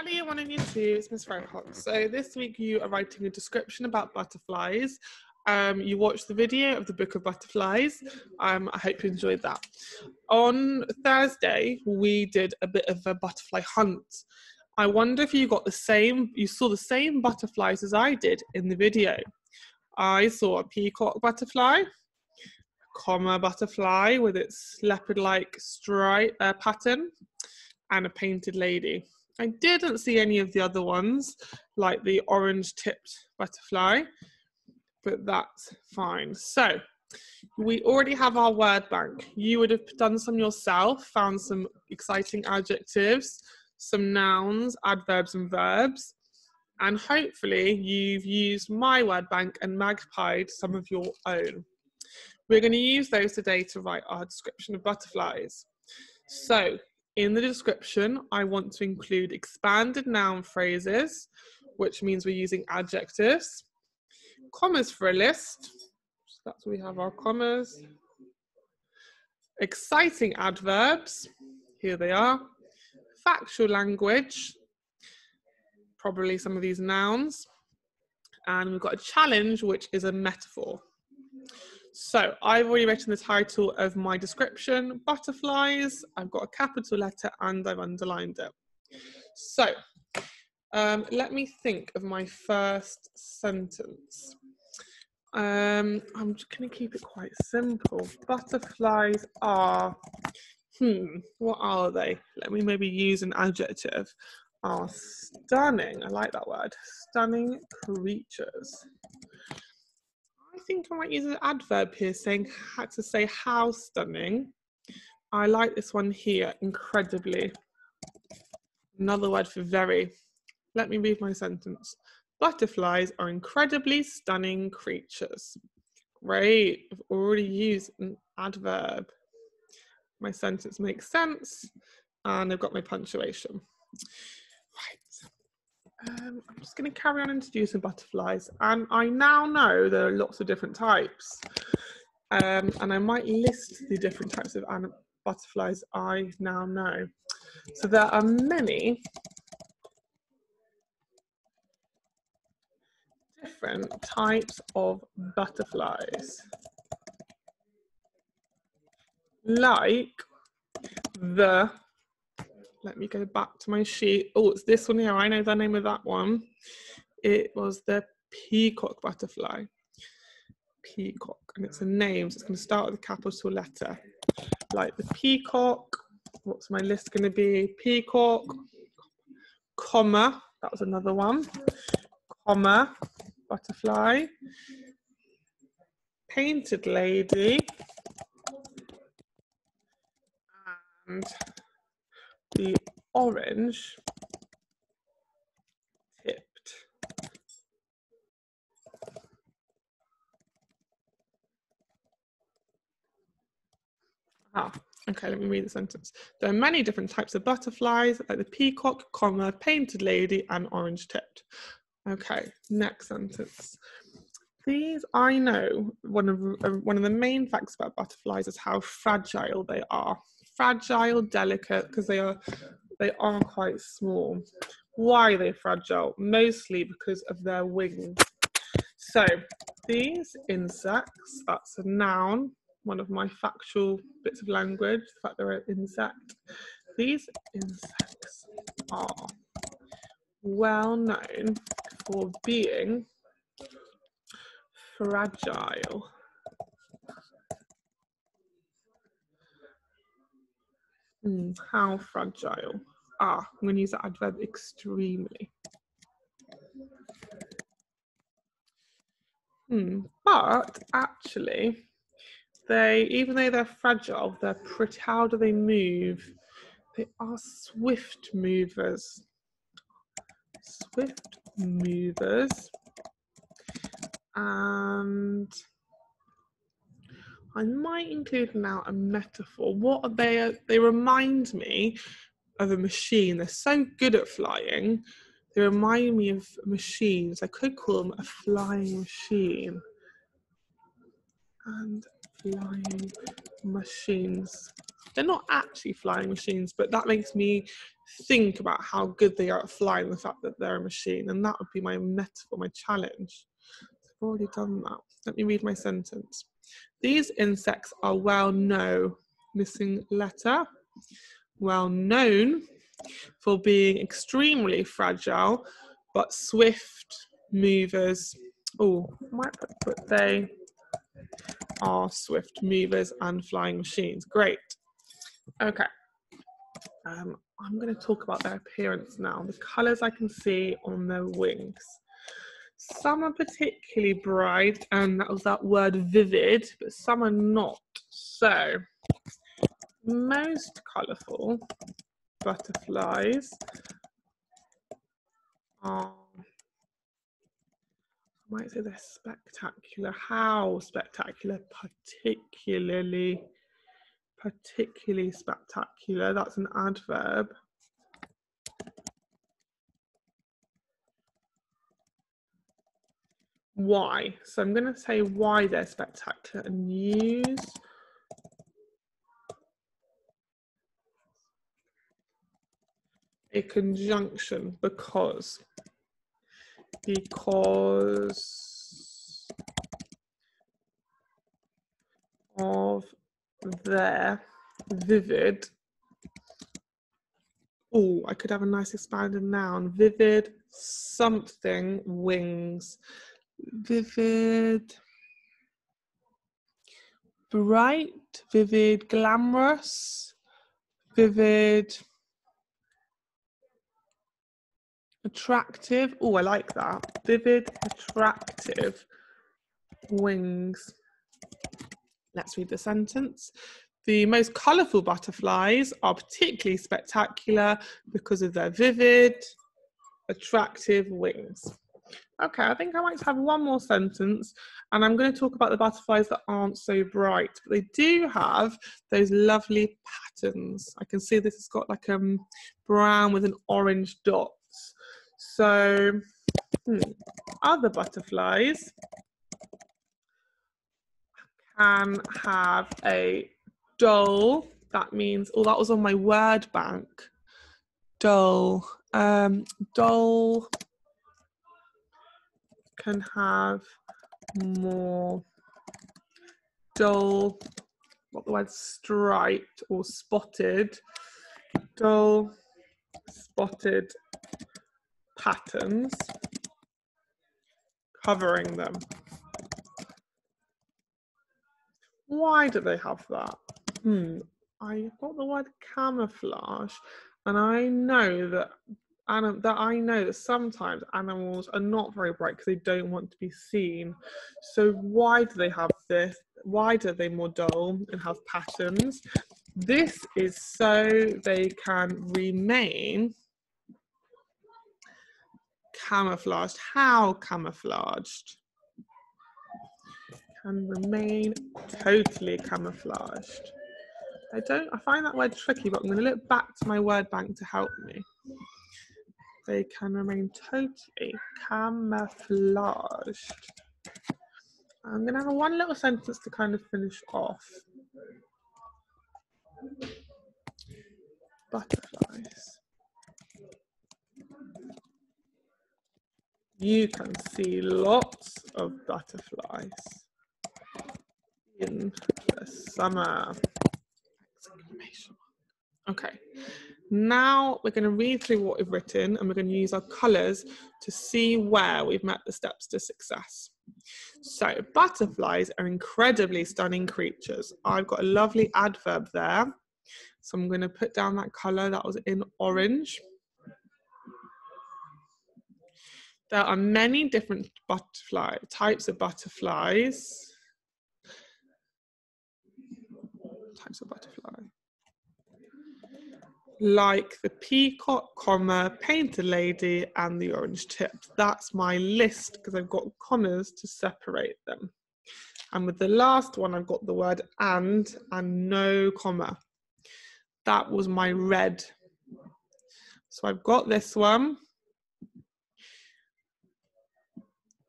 Hello, and year two. It's Miss Frohock. So this week you are writing a description about butterflies. Um, you watched the video of the Book of Butterflies. Um, I hope you enjoyed that. On Thursday, we did a bit of a butterfly hunt. I wonder if you got the same, you saw the same butterflies as I did in the video. I saw a peacock butterfly, a comma butterfly with its leopard-like stripe uh, pattern, and a painted lady. I didn't see any of the other ones, like the orange tipped butterfly, but that's fine. So we already have our word bank. You would have done some yourself, found some exciting adjectives, some nouns, adverbs, and verbs. And hopefully, you've used my word bank and magpied some of your own. We're going to use those today to write our description of butterflies. So, in the description, I want to include expanded noun phrases, which means we're using adjectives, commas for a list, so that's where we have our commas, exciting adverbs, here they are, factual language, probably some of these nouns, and we've got a challenge, which is a metaphor. So I've already written the title of my description, butterflies. I've got a capital letter and I've underlined it. So um, let me think of my first sentence. Um, I'm just going to keep it quite simple. Butterflies are, hmm, what are they? Let me maybe use an adjective. Are stunning. I like that word. Stunning creatures think I might use an adverb here saying had to say how stunning. I like this one here, incredibly. Another word for very. Let me read my sentence. Butterflies are incredibly stunning creatures. Great, I've already used an adverb. My sentence makes sense and I've got my punctuation. Um, I'm just going to carry on introducing butterflies. And I now know there are lots of different types. Um, and I might list the different types of butterflies I now know. So there are many different types of butterflies. Like the let me go back to my sheet. Oh, it's this one here. I know the name of that one. It was the peacock butterfly. Peacock, and it's a name, so it's going to start with a capital letter. Like the peacock. What's my list going to be? Peacock, comma. That was another one. Comma, butterfly. Painted lady. And the orange tipped. Ah, okay, let me read the sentence. There are many different types of butterflies, like the peacock, comma, painted lady, and orange tipped. Okay, next sentence. These, I know, one of, uh, one of the main facts about butterflies is how fragile they are fragile, delicate, because they are they are quite small. Why are they fragile? Mostly because of their wings. So these insects, that's a noun, one of my factual bits of language, the fact they're an insect. These insects are well known for being fragile. Mm, how fragile. Ah, I'm going to use the adverb extremely. Hmm. But actually, they, even though they're fragile, they're pretty, how do they move? They are swift movers. Swift movers. And I might include now a metaphor. What are they? Uh, they remind me of a machine. They're so good at flying. They remind me of machines. I could call them a flying machine. And flying machines. They're not actually flying machines, but that makes me think about how good they are at flying, the fact that they're a machine. And that would be my metaphor, my challenge. Already done that. Let me read my sentence. These insects are well known, missing letter, well known for being extremely fragile but swift movers. Oh, might put, put they are swift movers and flying machines. Great. Okay. Um, I'm going to talk about their appearance now. The colours I can see on their wings. Some are particularly bright, and that was that word vivid, but some are not. So, most colourful butterflies are, I might say they're spectacular. How spectacular? Particularly, particularly spectacular. That's an adverb. Why? So I'm going to say why they're spectacular and use a conjunction because because of their vivid oh i could have a nice expanded noun vivid something wings vivid bright vivid glamorous vivid Attractive. Oh, I like that. Vivid, attractive wings. Let's read the sentence. The most colourful butterflies are particularly spectacular because of their vivid, attractive wings. Okay, I think I might have one more sentence, and I'm going to talk about the butterflies that aren't so bright, but they do have those lovely patterns. I can see this has got like a um, brown with an orange dot. So, hmm, other butterflies can have a dull, that means, oh, that was on my word bank. Dull. Um, dull can have more dull, what the word striped or spotted, dull, spotted patterns covering them. Why do they have that? Hmm, I got the word camouflage, and I know that and um, that I know that sometimes animals are not very bright because they don't want to be seen. So why do they have this? Why do they more dull and have patterns? This is so they can remain camouflaged. How camouflaged? Can remain totally camouflaged. I don't, I find that word tricky, but I'm going to look back to my word bank to help me. They can remain totally camouflaged. I'm going to have one little sentence to kind of finish off. Butterflies. you can see lots of butterflies in the summer. Okay, now we're going to read through what we've written and we're going to use our colours to see where we've met the steps to success. So, butterflies are incredibly stunning creatures. I've got a lovely adverb there. So, I'm going to put down that colour that was in orange. There are many different butterfly types of butterflies. Types of butterfly. Like the peacock, comma, painted lady, and the orange tipped. That's my list because I've got commas to separate them. And with the last one, I've got the word and and no comma. That was my red. So I've got this one.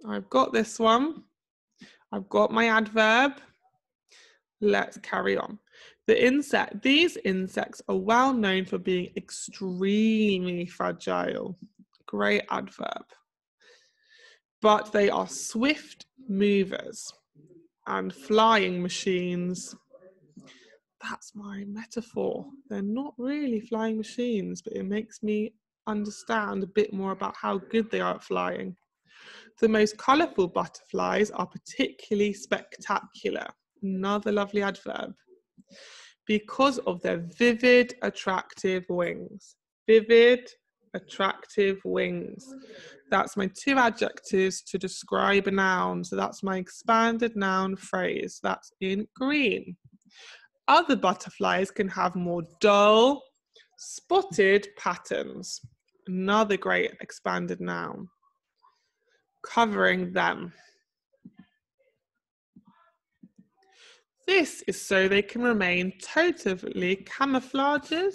I've got this one. I've got my adverb. Let's carry on. The insect, these insects are well known for being extremely fragile. Great adverb. But they are swift movers and flying machines. That's my metaphor. They're not really flying machines, but it makes me understand a bit more about how good they are at flying. The most colourful butterflies are particularly spectacular. Another lovely adverb. Because of their vivid, attractive wings. Vivid, attractive wings. That's my two adjectives to describe a noun. So that's my expanded noun phrase. That's in green. Other butterflies can have more dull, spotted patterns. Another great expanded noun. Covering them. This is so they can remain totally camouflages.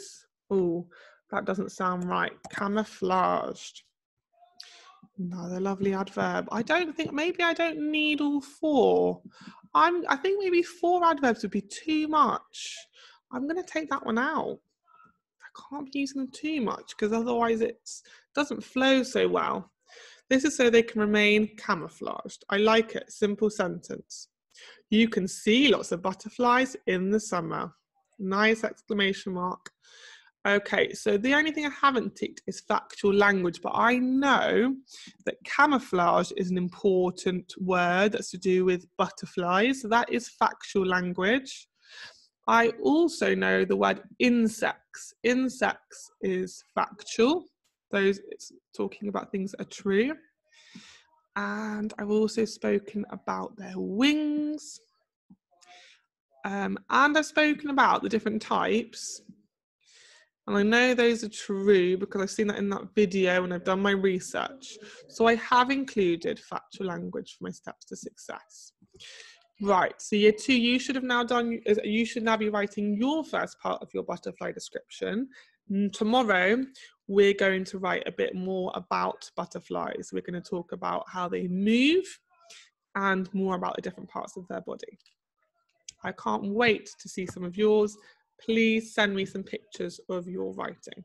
Oh, that doesn't sound right. Camouflaged. Another lovely adverb. I don't think maybe I don't need all four. I'm I think maybe four adverbs would be too much. I'm gonna take that one out. I can't be using them too much because otherwise it doesn't flow so well. This is so they can remain camouflaged. I like it. Simple sentence. You can see lots of butterflies in the summer. Nice exclamation mark. Okay, so the only thing I haven't ticked is factual language, but I know that camouflage is an important word that's to do with butterflies. So that is factual language. I also know the word insects. Insects is factual. Those it's talking about things that are true. And I've also spoken about their wings. Um, and I've spoken about the different types and I know those are true because I've seen that in that video and I've done my research. So I have included factual language for my steps to success. Right, so year two, you should have now done, you should now be writing your first part of your butterfly description. Tomorrow, we're going to write a bit more about butterflies. We're going to talk about how they move and more about the different parts of their body. I can't wait to see some of yours please send me some pictures of your writing.